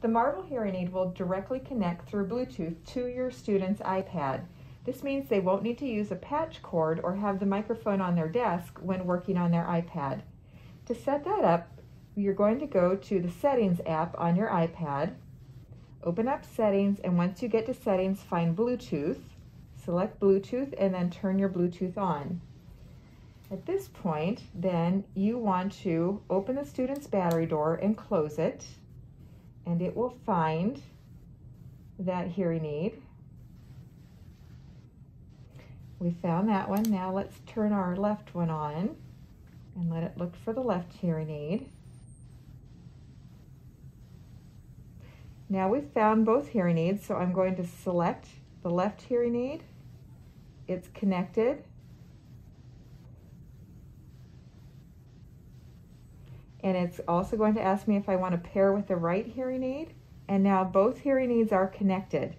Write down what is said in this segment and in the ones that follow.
The Marvel hearing aid will directly connect through Bluetooth to your student's iPad. This means they won't need to use a patch cord or have the microphone on their desk when working on their iPad. To set that up, you're going to go to the Settings app on your iPad, open up Settings, and once you get to Settings, find Bluetooth, select Bluetooth, and then turn your Bluetooth on. At this point, then you want to open the student's battery door and close it, and it will find that hearing aid. We found that one. Now let's turn our left one on and let it look for the left hearing aid. Now we've found both hearing aids, so I'm going to select the left hearing aid. It's connected. And it's also going to ask me if I want to pair with the right hearing aid. And now both hearing aids are connected.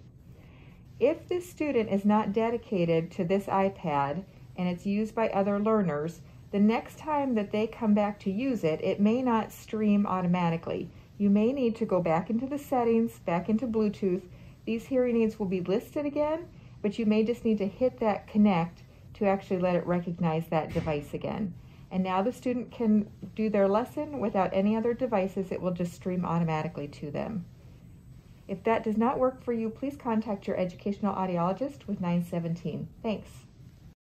If this student is not dedicated to this iPad and it's used by other learners, the next time that they come back to use it, it may not stream automatically. You may need to go back into the settings, back into Bluetooth. These hearing aids will be listed again, but you may just need to hit that connect to actually let it recognize that device again. And now the student can do their lesson without any other devices. It will just stream automatically to them. If that does not work for you, please contact your educational audiologist with 917. Thanks.